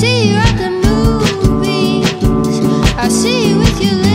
see you at the movies. I see you with your.